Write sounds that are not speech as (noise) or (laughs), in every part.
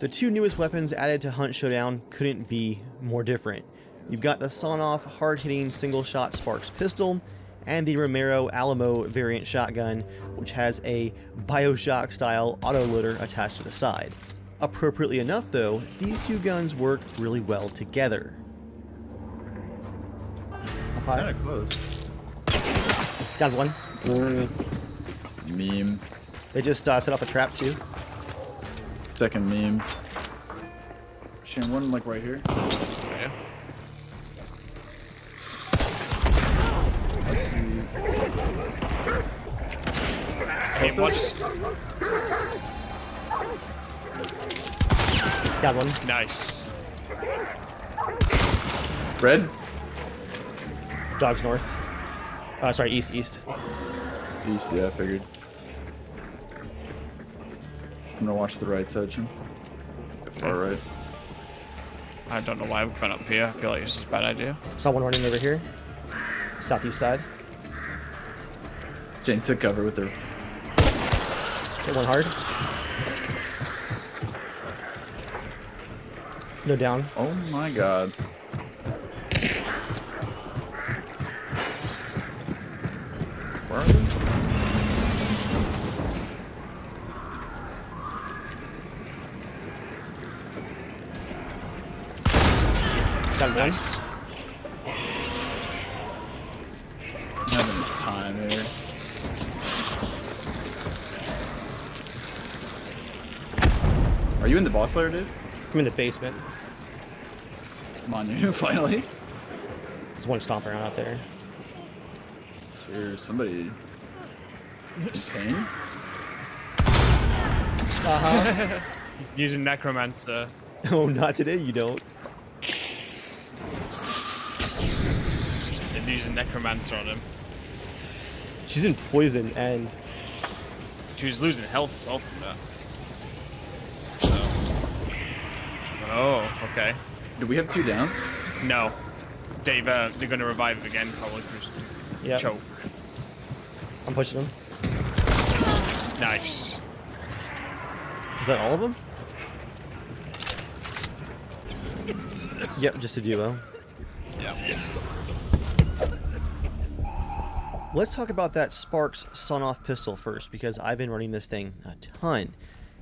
The two newest weapons added to Hunt Showdown couldn't be more different. You've got the sawn-off, hard-hitting single-shot Sparks pistol, and the Romero Alamo variant shotgun, which has a Bioshock-style autoloader attached to the side. Appropriately enough, though, these two guns work really well together. Up high. Kind of close. Down one. Meme. They just uh, set off a trap too. Second meme. Shane, one like right here. Yeah. I see. Hit once. Down one. Nice. Red. Dogs north. Uh, sorry, east, east. East, yeah, I figured. I'm gonna watch the right side, Jim. The far right. I don't know why I've gone up here. I feel like this is a bad idea. Saw one running over here. Southeast side. Jane took cover with her. Hit one hard. No down. Oh my god. Where are they? Got one. Nice. Having time here. Are you in the boss layer, dude? I'm in the basement. Come on, (laughs) you finally. There's one stomp around out there. There's somebody. Pain? Uh-huh. (laughs) Using Necromancer. (laughs) oh, not today, you don't. And using Necromancer on him. She's in poison, and She was losing health as well from that. So. Oh, okay. Do we have two downs? No. Dave, uh, they're going to revive him again, probably through Yep. choke. I'm pushing them. Nice. Is that all of them? Yep, just a duo. Yeah. Let's talk about that Sparks sawn-off pistol first, because I've been running this thing a ton.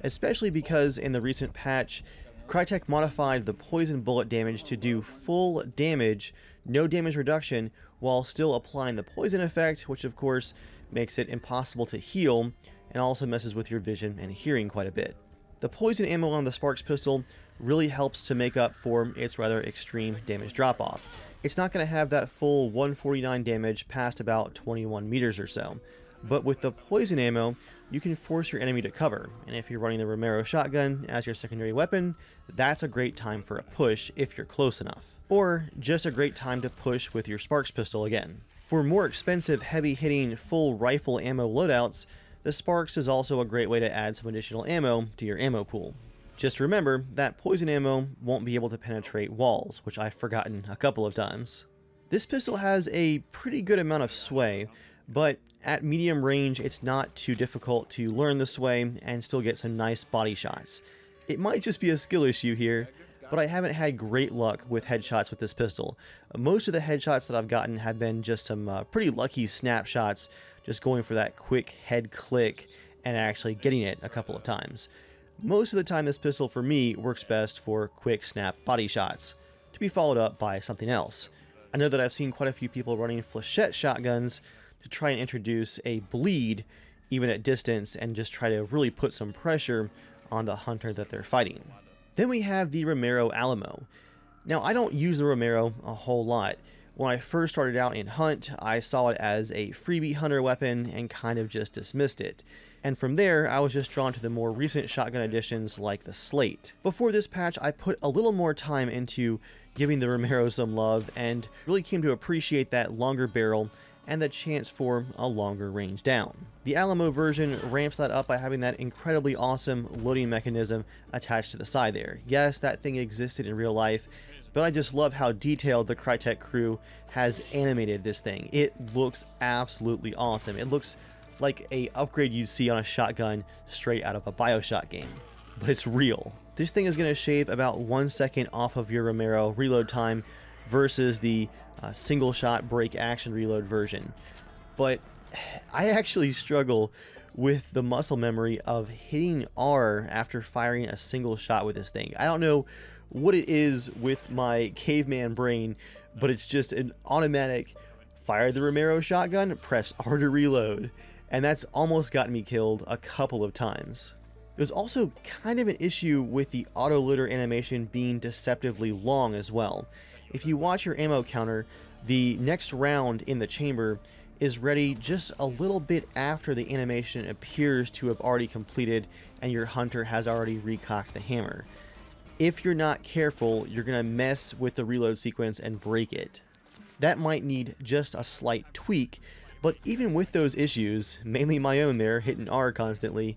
Especially because in the recent patch, Crytek modified the poison bullet damage to do full damage, no damage reduction, while still applying the poison effect, which of course makes it impossible to heal, and also messes with your vision and hearing quite a bit. The poison ammo on the Sparks pistol really helps to make up for its rather extreme damage drop-off. It's not going to have that full 149 damage past about 21 meters or so, but with the poison ammo, you can force your enemy to cover, and if you're running the Romero shotgun as your secondary weapon, that's a great time for a push if you're close enough. Or just a great time to push with your Sparks pistol again. For more expensive, heavy-hitting, full rifle ammo loadouts, the Sparks is also a great way to add some additional ammo to your ammo pool. Just remember that poison ammo won't be able to penetrate walls, which I've forgotten a couple of times. This pistol has a pretty good amount of sway, but at medium range it's not too difficult to learn the sway and still get some nice body shots. It might just be a skill issue here, but I haven't had great luck with headshots with this pistol. Most of the headshots that I've gotten have been just some uh, pretty lucky snapshots, just going for that quick head click and actually getting it a couple of times. Most of the time this pistol for me works best for quick snap body shots, to be followed up by something else. I know that I've seen quite a few people running flechette shotguns to try and introduce a bleed even at distance and just try to really put some pressure on the hunter that they're fighting. Then we have the Romero Alamo. Now I don't use the Romero a whole lot. When I first started out in Hunt, I saw it as a freebie hunter weapon and kind of just dismissed it. And from there, I was just drawn to the more recent shotgun additions like the Slate. Before this patch, I put a little more time into giving the Romero some love and really came to appreciate that longer barrel and the chance for a longer range down. The Alamo version ramps that up by having that incredibly awesome loading mechanism attached to the side there. Yes, that thing existed in real life, but I just love how detailed the Crytek crew has animated this thing. It looks absolutely awesome. It looks like a upgrade you'd see on a shotgun straight out of a Bioshock game. But it's real. This thing is going to shave about one second off of your Romero reload time versus the uh, single shot break action reload version. But I actually struggle with the muscle memory of hitting R after firing a single shot with this thing. I don't know what it is with my caveman brain, but it's just an automatic fire the Romero shotgun, press R to reload, and that's almost gotten me killed a couple of times. There's also kind of an issue with the auto loader animation being deceptively long as well. If you watch your ammo counter, the next round in the chamber is ready just a little bit after the animation appears to have already completed and your hunter has already recocked the hammer. If you're not careful, you're going to mess with the reload sequence and break it. That might need just a slight tweak, but even with those issues, mainly my own there, hitting R constantly,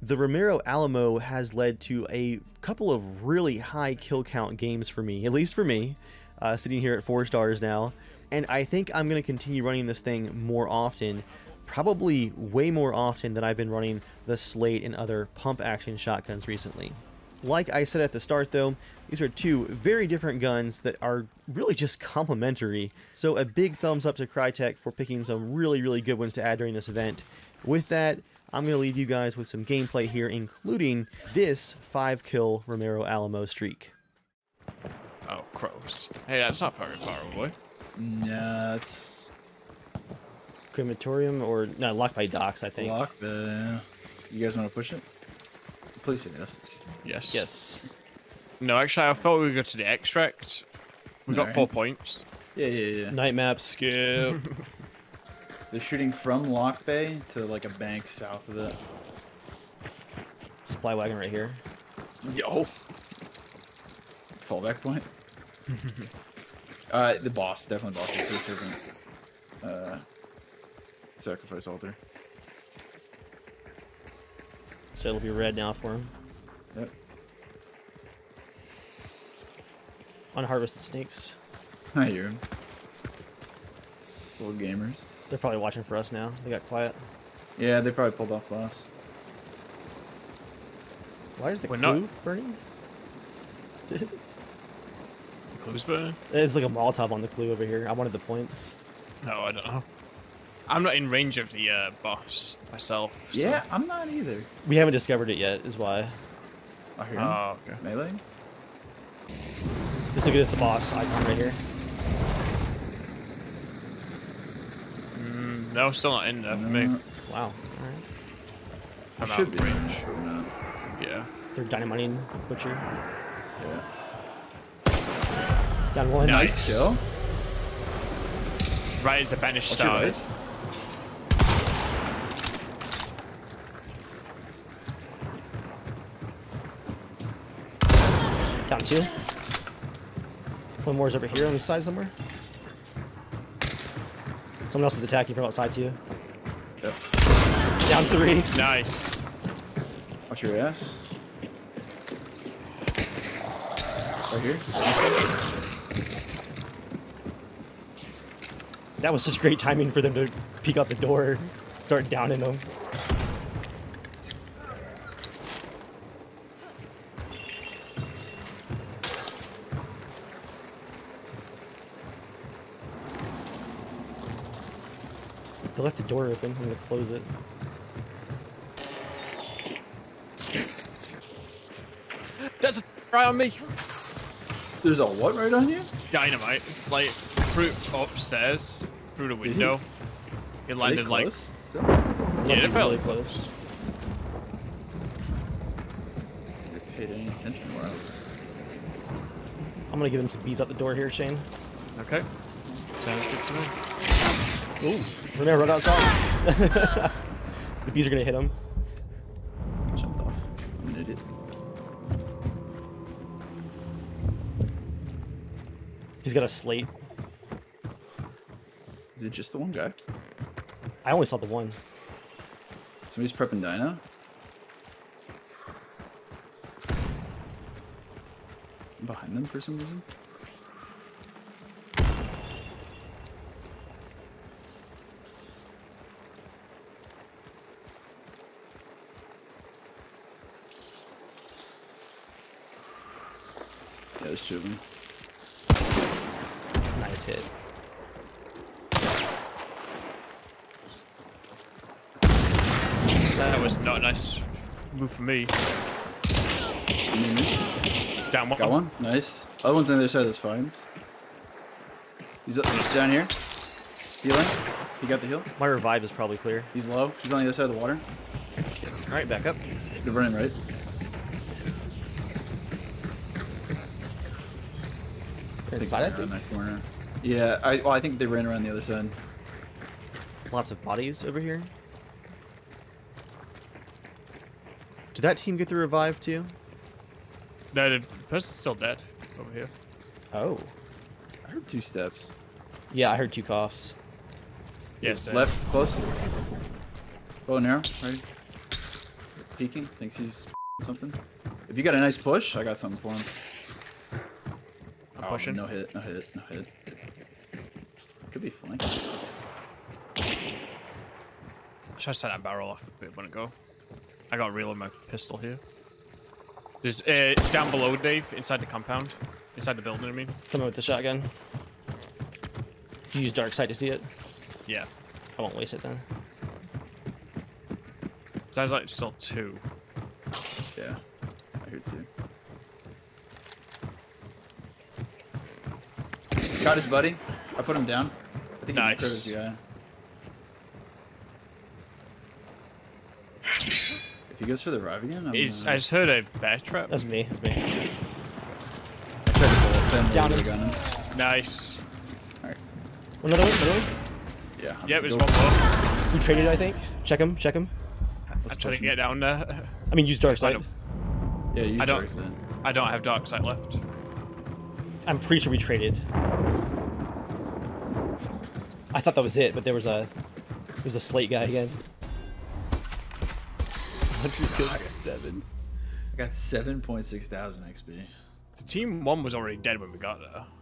the Romero Alamo has led to a couple of really high kill count games for me, at least for me, uh, sitting here at 4 stars now, and I think I'm going to continue running this thing more often, probably way more often than I've been running the Slate and other pump action shotguns recently. Like I said at the start though, these are two very different guns that are really just complementary, so a big thumbs up to Crytek for picking some really really good ones to add during this event. With that, I'm going to leave you guys with some gameplay here, including this 5 kill Romero Alamo streak. Oh, crows. Hey, that's not very far away. Nah, it's Crematorium or no, Lockbay Docks, I think. locked. Uh, you guys want to push it? Please say yes. Yes. Yes. No, actually, I thought we would go to the extract. We got Alright. four points. Yeah, yeah, yeah. Night map skip. (laughs) They're shooting from Lock Bay to like a bank south of it. Supply wagon right here. Yo. Fallback point. (laughs) uh, the boss, definitely boss. Is servant. Uh, sacrifice altar. So it'll be red now for him. Yep. Unharvested snakes. I hear him. Little gamers. They're probably watching for us now. They got quiet. Yeah, they probably pulled off boss. Why is the We're clue not- burning? (laughs) The clues burning? It's like a Molotov on the clue over here. I wanted the points. No, I don't know. I'm not in range of the uh, boss myself. So. Yeah, I'm not either. We haven't discovered it yet, is why. I hear him. Oh, okay. Melee? This will get us the boss icon right here. Mm, no, still not in there for me. Wow. Alright. I I'm should out be. of range. but we're. Yeah. They're dynamiting Butcher. Yeah. Down one. Nice. Nice kill. Right as the banish What's started. weight? Down two. One more is over here on the side somewhere. Someone else is attacking from outside to you. Yep. Down three. Nice. Watch your ass. Right here. That was such great timing for them to peek out the door, start downing them. They left the door open. I'm gonna close it. That's a right on me. There's a what right on you? Dynamite. Like, through upstairs, through the mhm. window. It Are they landed like. close Still? Must they be fell. really close. You paid any attention where I was. I'm gonna give him some bees out the door here, Shane. Okay. Sounds good to me. Ooh, Romero, right outside. (laughs) the bees are gonna hit him. Jumped off. I'm an idiot. He's got a slate. Is it just the one guy? I only saw the one. Somebody's prepping Dino. I'm behind them for some reason. Yeah, there's two of them. Nice hit. That was not a nice move for me. Down one. Got one. Nice. Other one's on the other side of those flames. He's, he's down here. Healing. He got the heal. My revive is probably clear. He's low. He's on the other side of the water. All right, back up. They're running right. Inside, I think. that corner. Yeah, I well, I think they ran around the other side. Lots of bodies over here. Did that team get the revive too? That person's still dead over here. Oh. I heard two steps. Yeah, I heard two coughs. Yes. uh, Left, close. Bow and arrow, right? Peeking. Thinks he's (laughs) something. If you got a nice push, I got something for him. I'm Oh, pushing. No hit, no hit, no hit. Could be flank. Should I set that barrel off a bit when it go? I got real in my pistol here. There's uh, down below, Dave, inside the compound, inside the building. I mean, Coming with the shotgun. You use dark sight to see it. yeah. I won't waste it then. Sounds like it's still two. Yeah, I hear two. Got his buddy. I put him down. I think Nice. he nice. the guy. If he goes for the revive again, I'm It's, uh, I just heard a bear trap. That's me. That's me. I tried to pull it, then Down they him. got him. Nice. Alright. Another one. Another one. Yeah. I'm Yeah, just there's one more. You traded, I think. Check him. Check him. I'm push trying to get down there. I mean, use dark I sight. Yeah, use I don't- dark sight. I don't have dark sight left. I'm pretty sure we traded. I thought that was it, but there was a there was a slate guy again. Hunter's killed seven. I got 7.6 thousand XP. The team one was already dead when we got there. Yep.